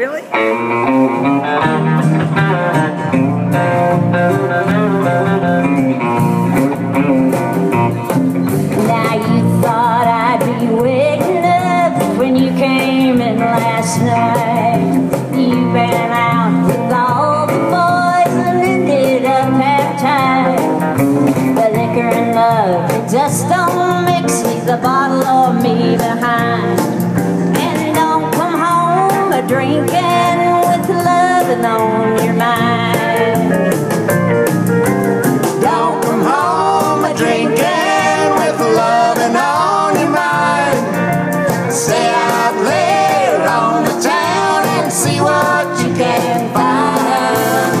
Really? Now you thought I'd be waking up when you came in last night. You ran out with all the boys and ended up half time. The liquor and love, just don't mix. Leave the bottle or drinking with loving on your mind. Don't come home a with loving on your mind. Out on the town and see what you can find.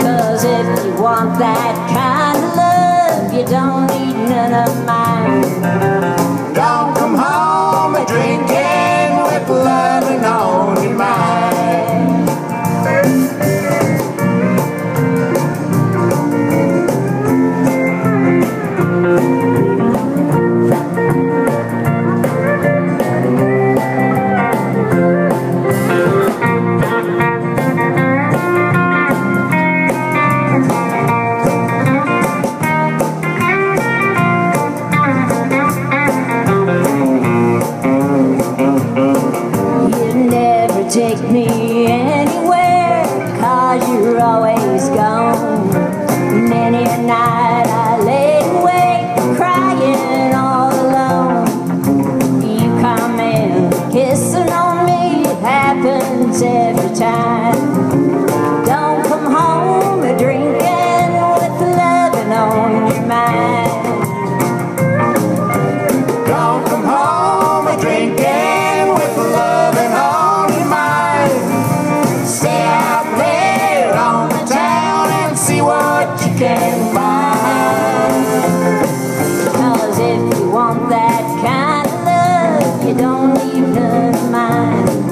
Cause if you want that kind of love, you don't need none of mine. Anywhere, cause you're always gone. Many a night I lay awake, crying all alone. You come in, kissing on me, it happens every time. what you can buy. Cause if you want that kind of love, you don't need none of.